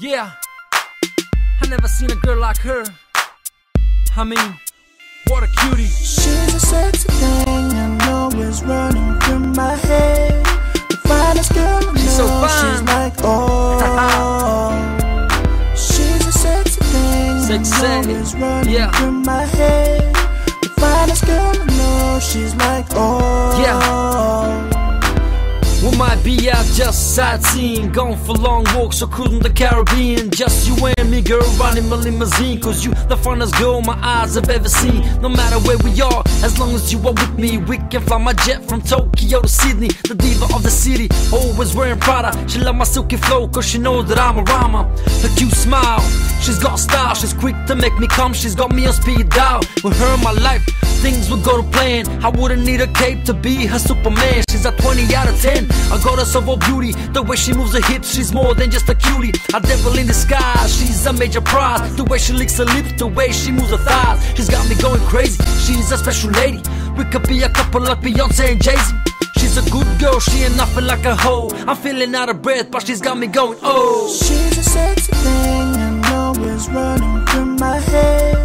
Yeah, I never seen a girl like her. I mean, what a cutie. She's a sexy thing, I know it's running through my head. The finest girl I know, She's so fine. she's like, oh. she's a sexy thing, Sexy, I know it's running yeah. through my head. The finest girl I sightseeing, gone for long walks or cruising the Caribbean. Just you and me, girl, riding my limousine. Cause you, the finest girl my eyes have ever seen. No matter where we are, as long as you are with me, we can fly my jet from Tokyo to Sydney. The diva of the city, always wearing Prada. She love my silky flow, cause she knows that I'm a rhymer. Her cute smile, she's got style, she's quick to make me come. She's got me on speed dial. With her, my life, things would go to plan. I wouldn't need a cape to be her Superman. She's a 20 out of 10. I got her so beauty. The way she moves her hips, she's more than just a cutie. A devil in disguise, she's a major prize. The way she licks her lips, the way she moves her thighs. She's got me going crazy. She's a special lady. We could be a couple like Beyonce and Jay Z. She's a good girl, she ain't nothing like a hoe. I'm feeling out of breath, but she's got me going, oh. She's a sexy thing, know it's running through my head.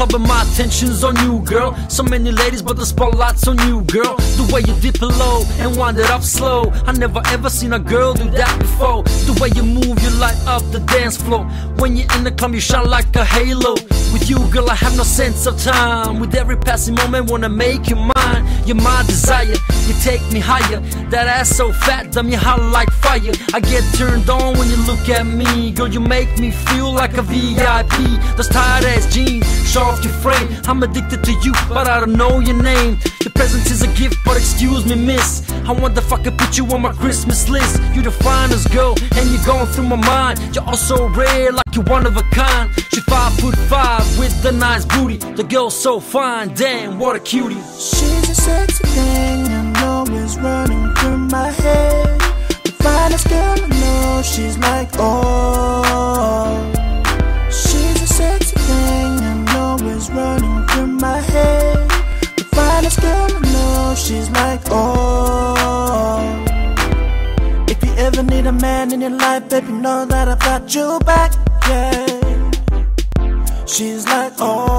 Club and my attention's on you, girl. So many ladies, but the spotlight's on you, girl. The way you dip it low and wind it up slow. I never ever seen a girl do that before. The way you move, you light up the dance floor. When you're in the club, you shine like a halo. With you, girl, I have no sense of time. With every passing moment, wanna make you mine. You're my desire, you take me higher. That ass so fat, damn, you hot like fire. I get turned on when you look at me, girl. You make me feel like a VIP. Those tight ass jeans, off your frame. I'm addicted to you, but I don't know your name. Your presence is a gift, but excuse me, miss. I if I could put you on my Christmas list. You the finest girl, and you're going through my mind. You're also rare, like you're one of a kind. She five foot five with a nice booty. The girl's so fine, damn, what a cutie. She's a sexy thing, know it's running through my head. The finest girl I know, she's like, oh. Ever need a man in your life, baby, know that I've got you back, yeah. She's like, oh.